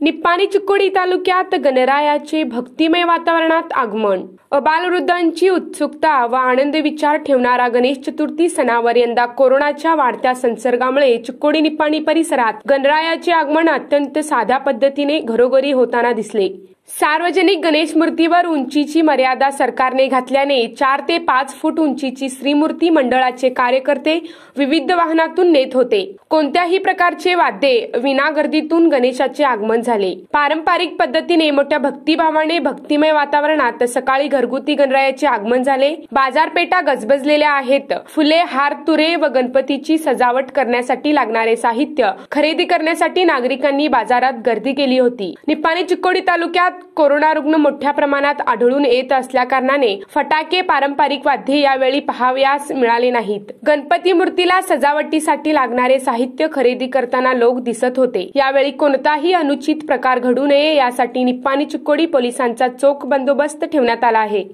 निप्पाणी चिकोडी तालुक्यात गणरायाचे भक्तिमय वातावरणात आगमन. अबालवृद्धांची उत्सुकता व आनंद विचार ठेवणारा गणेश चतुर्थी सणावर यंदा कोरोनाच्या वाढत्या संसर्गामुळे चिक्कोडी निप्पाणी परिसरात गणरायाचे आगमन अत्यंत साध्या पद्धतीने घरोघरी होताना दिसले. सार्वजनिक गणेश मूर्तीवर उंचीची मर्यादा सरकारने घातल्याने चार ते पाच फूट उंचीची श्रीमूर्ती मंडळाचे कार्यकर्ते विविध वाहनातून नेत होते. कोणत्याही प्रकारचे वाद्ये विना गर्दीतून गणेशाचे आगमन झाले. पारंपरिक पद्धतीने मोठ्या भक्तिभावाने भक्तिमय वातावरणात सकाळी घरगुती गणरायाचे आगमन झाले. बाजारपेठा गजबजलेल्या आहेत. फुले हार तुरे व गणपतीची सजावट करण्यासाठी लागणारे साहित्य खरेदी करण्यासाठी नागरिकांनी बाजारात गर्दी केली होती. निप्पाणी चिक्कोडी तालुक्यात कोरोना रुग्ण मोठ्या प्रमाणात आढळून येत असल्याकारणाने फटाके पारंपरिक वाद्ये यावेळी पहावयास मिळाले नाहीत. गणपती मूर्तीला सजावटीसाठी लागणारे साहित्य खरेदी करताना लोक दिसत होते. यावेळी कोणताही अनुचित प्रकार घडू नये यासाठी निप्पाणी चिक्कोडी पोलिसांचा चोख बंदोबस्त ठेवण्यात आला आहे.